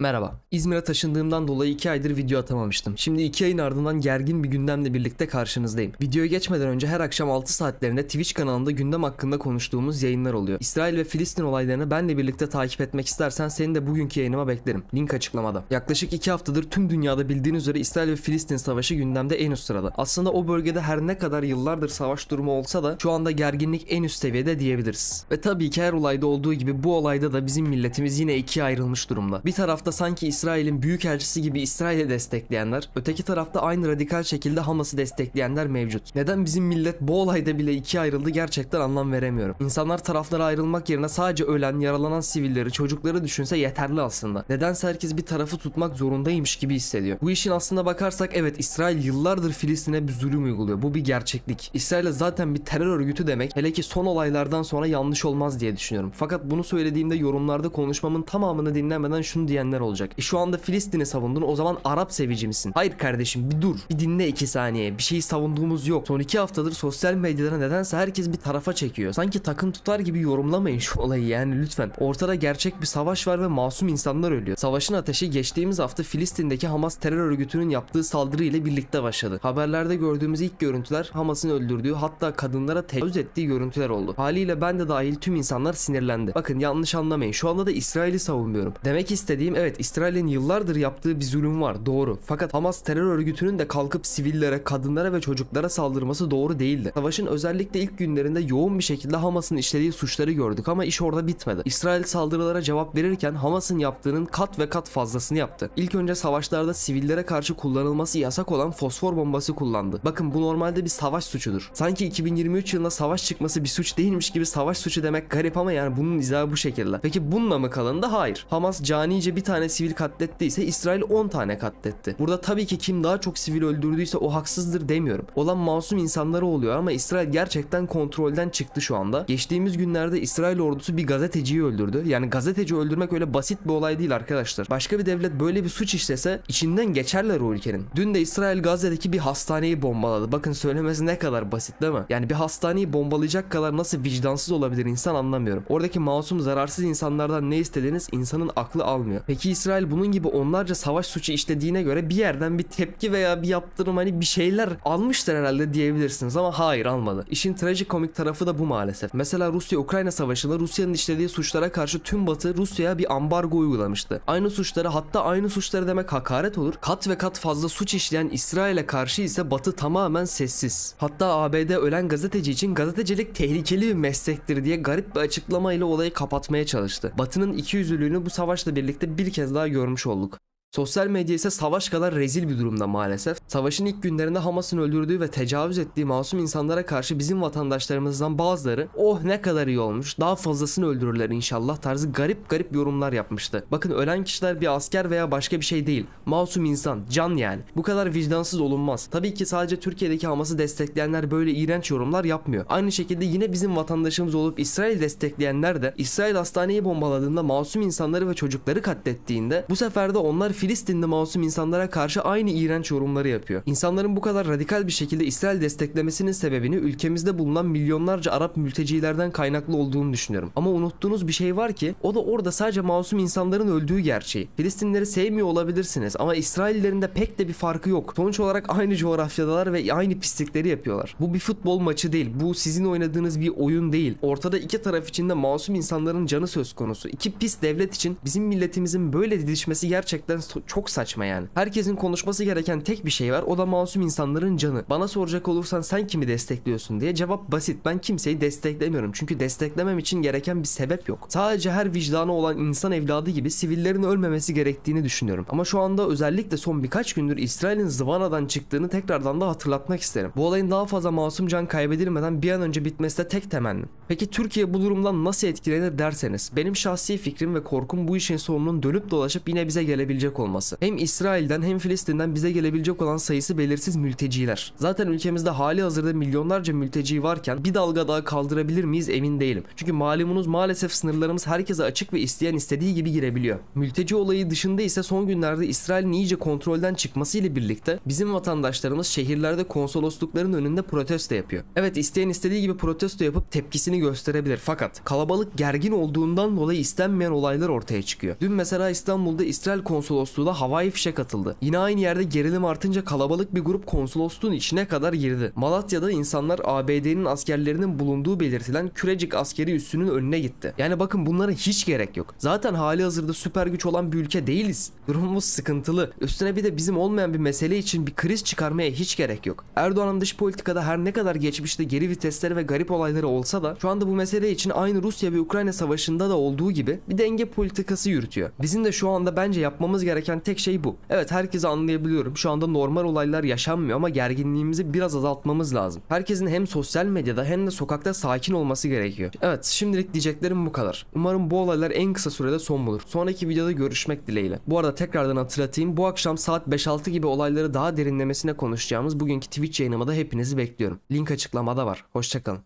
Merhaba. İzmir'e taşındığımdan dolayı 2 aydır video atamamıştım. Şimdi 2 ayın ardından gergin bir gündemle birlikte karşınızdayım. Videoya geçmeden önce her akşam 6 saatlerinde Twitch kanalında gündem hakkında konuştuğumuz yayınlar oluyor. İsrail ve Filistin olaylarını benle birlikte takip etmek istersen seni de bugünkü yayınıma beklerim. Link açıklamada. Yaklaşık 2 haftadır tüm dünyada bildiğiniz üzere İsrail ve Filistin savaşı gündemde en üst sırada. Aslında o bölgede her ne kadar yıllardır savaş durumu olsa da şu anda gerginlik en üst seviyede diyebiliriz. Ve tabii ki her olayda olduğu gibi bu olayda da bizim milletimiz yine ikiye ayrılmış durumda. Bir tarafta sanki İsrail'in büyük elçisi gibi İsrail'i destekleyenler, öteki tarafta aynı radikal şekilde Hamas'ı destekleyenler mevcut. Neden bizim millet bu olayda bile ikiye ayrıldı gerçekten anlam veremiyorum. İnsanlar taraflara ayrılmak yerine sadece ölen, yaralanan sivilleri, çocukları düşünse yeterli aslında. Nedense herkes bir tarafı tutmak zorundaymış gibi hissediyor. Bu işin aslında bakarsak evet İsrail yıllardır Filistin'e bir zulüm uyguluyor. Bu bir gerçeklik. İsrail zaten bir terör örgütü demek hele ki son olaylardan sonra yanlış olmaz diye düşünüyorum. Fakat bunu söylediğimde yorumlarda konuşmamın tamamını dinlemeden şunu diyenler olacak. E şu anda Filistin'i savundun o zaman Arap sevici misin? Hayır kardeşim bir dur. Bir dinle iki saniye. Bir şeyi savunduğumuz yok. Son iki haftadır sosyal medyada nedense herkes bir tarafa çekiyor. Sanki takım tutar gibi yorumlamayın şu olayı yani lütfen. Ortada gerçek bir savaş var ve masum insanlar ölüyor. Savaşın ateşi geçtiğimiz hafta Filistin'deki Hamas terör örgütünün yaptığı saldırı ile birlikte başladı. Haberlerde gördüğümüz ilk görüntüler Hamas'ın öldürdüğü hatta kadınlara tecavüz ettiği görüntüler oldu. Haliyle ben de dahil tüm insanlar sinirlendi. Bakın yanlış anlamayın. Şu anda da İsrail'i savunmuyorum. Demek istediğim evet İsrail'in yıllardır yaptığı bir zulüm var doğru. Fakat Hamas terör örgütünün de kalkıp sivillere, kadınlara ve çocuklara saldırması doğru değildi. Savaşın özellikle ilk günlerinde yoğun bir şekilde Hamas'ın işlediği suçları gördük ama iş orada bitmedi. İsrail saldırılara cevap verirken Hamas'ın yaptığının kat ve kat fazlasını yaptı. İlk önce savaşlarda sivillere karşı kullanılması yasak olan fosfor bombası kullandı. Bakın bu normalde bir savaş suçudur. Sanki 2023 yılında savaş çıkması bir suç değilmiş gibi savaş suçu demek garip ama yani bunun izahı bu şekilde. Peki bununla mı kalındı? Hayır. Hamas canice bir tane sivil katlettiyse İsrail 10 tane katletti. Burada tabii ki kim daha çok sivil öldürdüyse o haksızdır demiyorum. Olan masum insanları oluyor ama İsrail gerçekten kontrolden çıktı şu anda. Geçtiğimiz günlerde İsrail ordusu bir gazeteciyi öldürdü. Yani gazeteci öldürmek öyle basit bir olay değil arkadaşlar. Başka bir devlet böyle bir suç işlese içinden geçerler o ülkenin. Dün de İsrail Gazze'deki bir hastaneyi bombaladı. Bakın söylemesi ne kadar basit değil mi? Yani bir hastaneyi bombalayacak kadar nasıl vicdansız olabilir insan anlamıyorum. Oradaki masum zararsız insanlardan ne istediğiniz insanın aklı almıyor. Peki İsrail bunun gibi onlarca savaş suçu işlediğine göre bir yerden bir tepki veya bir yaptırım hani bir şeyler almıştır herhalde diyebilirsiniz ama hayır almadı. İşin trajikomik tarafı da bu maalesef. Mesela Rusya-Ukrayna savaşında Rusya'nın işlediği suçlara karşı tüm Batı Rusya'ya bir ambargo uygulamıştı. Aynı suçları hatta aynı suçları demek hakaret olur. Kat ve kat fazla suç işleyen İsrail'e karşı ise Batı tamamen sessiz. Hatta ABD ölen gazeteci için gazetecilik tehlikeli bir meslektir diye garip bir açıklamayla olayı kapatmaya çalıştı. Batı'nın ikiyüzlülüğünü bu savaşla birlikte bir kez daha görmüş olduk. Sosyal medya ise savaş kadar rezil bir durumda maalesef. Savaşın ilk günlerinde Hamas'ın öldürdüğü ve tecavüz ettiği masum insanlara karşı bizim vatandaşlarımızdan bazıları oh ne kadar iyi olmuş daha fazlasını öldürürler inşallah tarzı garip garip yorumlar yapmıştı. Bakın ölen kişiler bir asker veya başka bir şey değil. Masum insan, can yani. Bu kadar vicdansız olunmaz. Tabii ki sadece Türkiye'deki Hamas'ı destekleyenler böyle iğrenç yorumlar yapmıyor. Aynı şekilde yine bizim vatandaşımız olup İsrail destekleyenler de İsrail hastaneyi bombaladığında masum insanları ve çocukları katlettiğinde bu sefer de onlar Filistinli masum insanlara karşı aynı iğrenç yorumları yapıyor. İnsanların bu kadar radikal bir şekilde İsrail desteklemesinin sebebini ülkemizde bulunan milyonlarca Arap mültecilerden kaynaklı olduğunu düşünüyorum. Ama unuttuğunuz bir şey var ki o da orada sadece masum insanların öldüğü gerçeği. Filistinleri sevmiyor olabilirsiniz ama İsraillerin de pek de bir farkı yok. Sonuç olarak aynı coğrafyadalar ve aynı pislikleri yapıyorlar. Bu bir futbol maçı değil. Bu sizin oynadığınız bir oyun değil. Ortada iki taraf içinde masum insanların canı söz konusu. İki pis devlet için bizim milletimizin böyle didişmesi gerçekten çok saçma yani. Herkesin konuşması gereken tek bir şey var. O da masum insanların canı. Bana soracak olursan sen kimi destekliyorsun diye cevap basit. Ben kimseyi desteklemiyorum. Çünkü desteklemem için gereken bir sebep yok. Sadece her vicdanı olan insan evladı gibi sivillerin ölmemesi gerektiğini düşünüyorum. Ama şu anda özellikle son birkaç gündür İsrail'in Zıvana'dan çıktığını tekrardan da hatırlatmak isterim. Bu olayın daha fazla masum can kaybedilmeden bir an önce bitmesi de tek temennim. Peki Türkiye bu durumdan nasıl etkilenir derseniz benim şahsi fikrim ve korkum bu işin sonunun dönüp dolaşıp yine bize gelebilecek olması. Hem İsrail'den hem Filistin'den bize gelebilecek olan sayısı belirsiz mülteciler. Zaten ülkemizde hali hazırda milyonlarca mülteci varken bir dalga daha kaldırabilir miyiz emin değilim. Çünkü malumunuz maalesef sınırlarımız herkese açık ve isteyen istediği gibi girebiliyor. Mülteci olayı dışında ise son günlerde İsrail'in iyice kontrolden çıkması ile birlikte bizim vatandaşlarımız şehirlerde konsoloslukların önünde protesto yapıyor. Evet isteyen istediği gibi protesto yapıp tepkisini gösterebilir fakat kalabalık gergin olduğundan dolayı istenmeyen olaylar ortaya çıkıyor. Dün mesela İstanbul'da İsrail konsolosluğuna havai fişek atıldı. Yine aynı yerde gerilim artınca kalabalık bir grup konsolosluğun içine kadar girdi. Malatya'da insanlar ABD'nin askerlerinin bulunduğu belirtilen Kürecik askeri üssünün önüne gitti. Yani bakın bunlara hiç gerek yok. Zaten hali hazırda süper güç olan bir ülke değiliz. Durumumuz sıkıntılı. Üstüne bir de bizim olmayan bir mesele için bir kriz çıkarmaya hiç gerek yok. Erdoğan'ın dış politikada her ne kadar geçmişte geri vitesleri ve garip olayları olsa da şu anda bu mesele için aynı Rusya ve Ukrayna savaşında da olduğu gibi bir denge politikası yürütüyor. Bizim de şu anda bence yapmamız gereken tek şey bu. Evet herkesi anlayabiliyorum. Şu anda normal olaylar yaşanmıyor ama gerginliğimizi biraz azaltmamız lazım. Herkesin hem sosyal medyada hem de sokakta sakin olması gerekiyor. Evet şimdilik diyeceklerim bu kadar. Umarım bu olaylar en kısa sürede son bulur. Sonraki videoda görüşmek dileğiyle. Bu arada tekrardan hatırlatayım. Bu akşam saat 5-6 gibi olayları daha derinlemesine konuşacağımız bugünkü Twitch yayınıma da hepinizi bekliyorum. Link açıklamada var. Hoşçakalın.